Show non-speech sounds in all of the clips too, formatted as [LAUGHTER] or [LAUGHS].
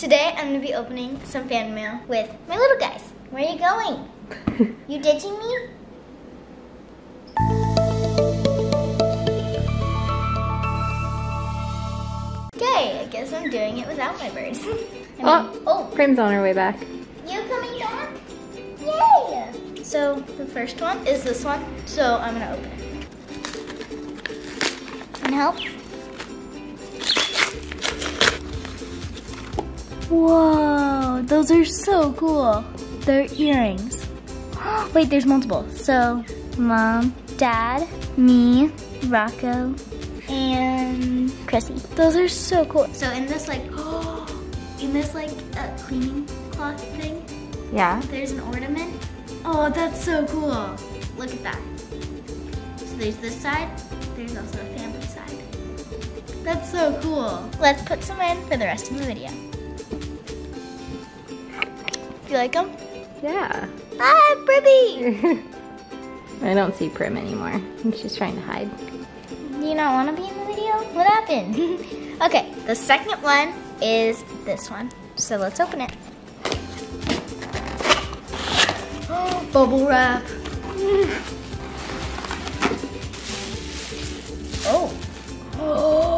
Today I'm gonna be opening some fan mail with my little guys. Where are you going? [LAUGHS] you ditching me? Okay, I guess I'm doing it without my birds. [LAUGHS] I mean, Oh. oh, Prim's on her way back. you coming back? Yay! So the first one is this one. So I'm gonna open it. And help. Whoa, those are so cool. They're earrings. [GASPS] Wait, there's multiple. So, mom, dad, me, Rocco, and Chrissy. Those are so cool. So in this like, [GASPS] in this like uh, cleaning cloth thing, Yeah. there's an ornament. Oh, that's so cool. Look at that. So there's this side, there's also a family side. That's so cool. Let's put some in for the rest of the video. You like them? Yeah. Ah, Bribby! [LAUGHS] I don't see Prim anymore. She's trying to hide. Do you not want to be in the video? What happened? [LAUGHS] okay, the second one is this one. So let's open it. [GASPS] Bubble wrap. oh. [GASPS] [GASPS] Oh.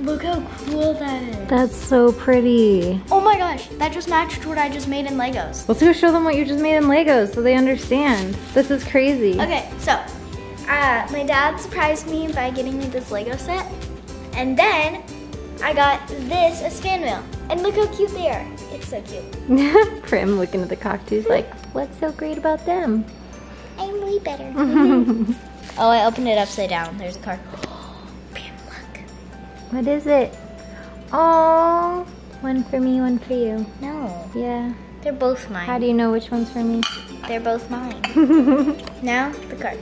Look how cool that is. That's so pretty. Oh my gosh, that just matched what I just made in Legos. Let's go show them what you just made in Legos so they understand. This is crazy. Okay, so uh, my dad surprised me by getting me this Lego set, and then I got this as fan mail. And look how cute they are. It's so cute. [LAUGHS] Prim looking at the cockatoos like, what's so great about them? I'm way better. [LAUGHS] [LAUGHS] oh, I opened it upside down. There's a card. What is it? Oh, one for me, one for you. No, Yeah. they're both mine. How do you know which one's for me? they're both mine. [LAUGHS] now the card.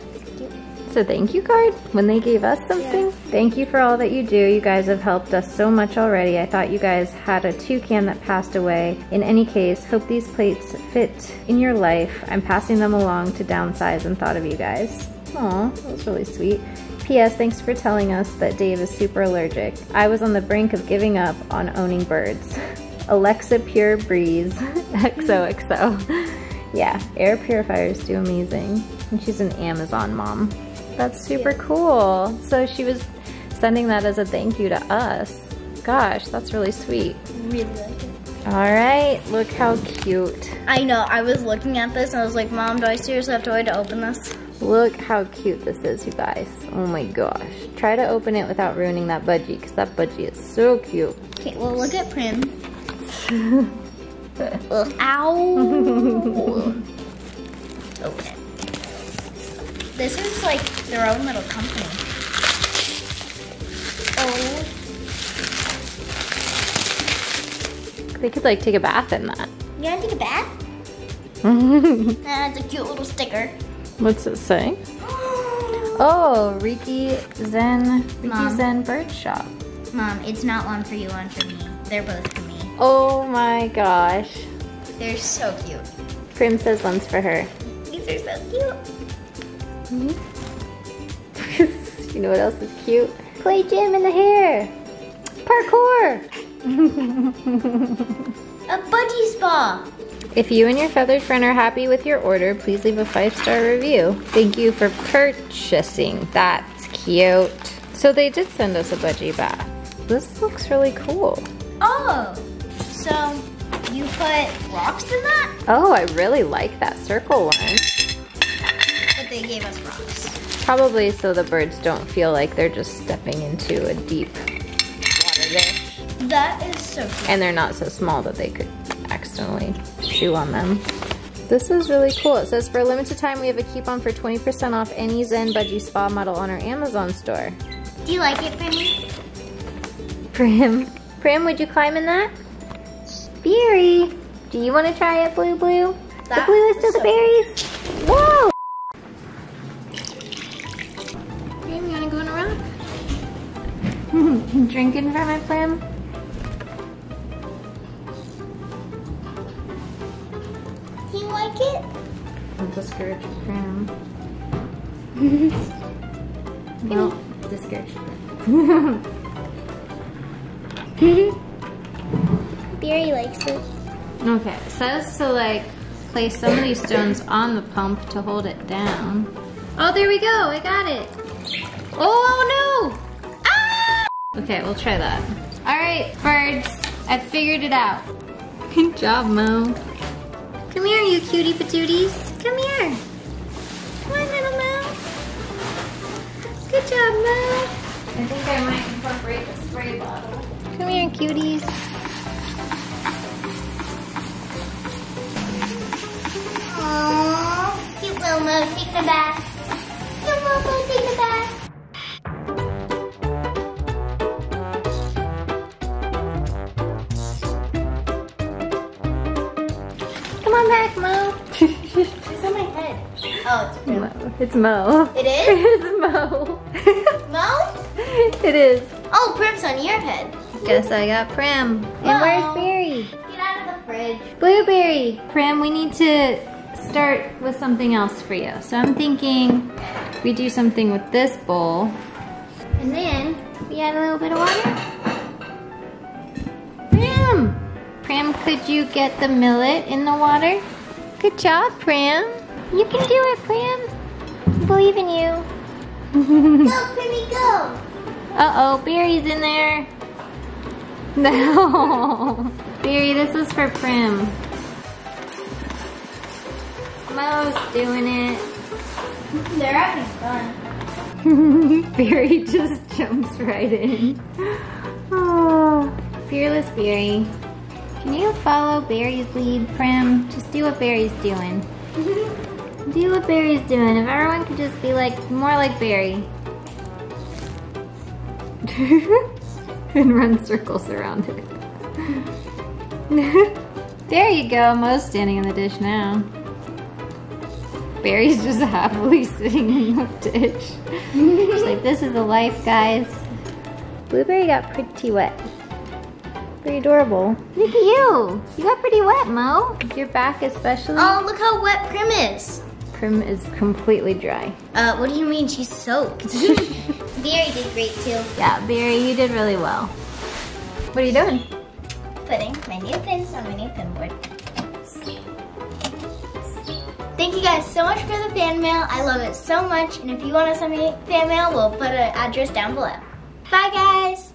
So thank you card when they gave us something. Thank you for all that you do. You guys have helped us so much already. I thought you guys had a toucan that passed away. In any case, hope these plates fit in your life. I'm passing them along to downsize and thought of you guys. Aw, that was really sweet. P.S. Thanks for telling us that Dave is super allergic. I was on the brink of giving up on owning birds. [LAUGHS] Alexa Pure Breeze [LAUGHS] XOXO. Yeah, air purifiers do amazing. And she's an Amazon mom. That's super cool. So she was sending that as a thank you to us. Gosh, that's really sweet. Really like it. All right, look how cute. I know. I was looking at this and I was like, Mom, do I seriously have to wait to open this? Look how cute this is, you guys. Oh my gosh. Try to open it without ruining that budgie, because that budgie is so cute. Okay, well, look at Prim. [LAUGHS] Ow. [LAUGHS] okay. Oh. This is like their own little company. Oh. They could like take a bath in that. You wanna take a bath? [LAUGHS] That's a cute little sticker. What's it say? [GASPS] Oh, Reiki Zen, Reiki Mom. Zen Bird Shop. Mom, it's not one for you, one for me. They're both for me. Oh my gosh. They're so cute. Prim says one's for her. These are so cute. Mm-hmm. [LAUGHS] you know what else is cute? Play gym in the hair. Parkour. [LAUGHS] A budgie spa. If you and your feathered friend are happy with your order, please leave a five-star review. Thank you for purchasing. That's cute. So they did send us a budgie bath. This looks really cool. Oh, so you put rocks in that? Oh, I really like that circle one. But they gave us rocks. Probably so the birds don't feel like they're just stepping into a deep water dish. That is so cute. And they're not so small that they could accidentally chew on them. This is really cool. It says for a limited time we have a coupon for 20% off any Zen Budgie Spa model on our Amazon store. Do you like it, Benny? Prim, Prim, would you climb in that? Beery, do you want to try it, Blue Blue? the blue is the so berries. Whoa! Prim, you want to go in a rock? [LAUGHS] Drinking from it, Prim? Discourage Prim. no, discourage Prim. Gary likes it. Okay, it says to like place some of these stones on the pump to hold it down. Oh, there we go, I got it. Oh, no! Ah! Okay, we'll try that. All right, birds, I figured it out. [LAUGHS] Good job, Mo. Come here, you cutie patooties. Come here. Come on, little Mo. Good job, Mo. I think I might incorporate the spray bottle. Come here, cuties. Aww, cute little Mo taking a bath. Cute little Mo taking a bath. Come on back, Mo. Oh, it's. Mo. It's Mo. It is? [LAUGHS] It's Mo. [LAUGHS] Mo? it is. Oh, Prim's on your head. Guess I got Prim. And where's Berry? Get out of the fridge. Blueberry. Prim, we need to start with something else for you. So I'm thinking we do something with this bowl. And then we add a little bit of water. Prim. Prim, could you get the millet in the water? Good job, Prim. You can do it, Prim. I believe in you. Go, Primmy, go. Uh-oh, Barry's in there. No. [LAUGHS] Barry, this is for Prim. Mo's doing it. They're having fun. [LAUGHS] Barry just jumps right in. Oh, [SIGHS] fearless Barry. Can you follow Barry's lead, Prim? Just do what Barry's doing. [LAUGHS] Do what Barry's doing. If everyone could just be like, more like Barry. [LAUGHS] and run circles around it. [LAUGHS] there you go. Mo's standing in the dish now. Barry's just [LAUGHS] happily sitting in the dish. She's like, this is the life, guys. Blueberry got pretty wet. Pretty adorable. Look at you. You got pretty wet, Mo. Your back especially. Oh, look how wet Prim is. Prim is completely dry. Uh, what do you mean she's soaked? [LAUGHS] Barry did great too. Yeah, Barry, you did really well. What are you doing? Putting my new pins on my new pin board. Thank you guys so much for the fan mail. I love it so much. And if you want to send me fan mail, we'll put an address down below. Bye guys.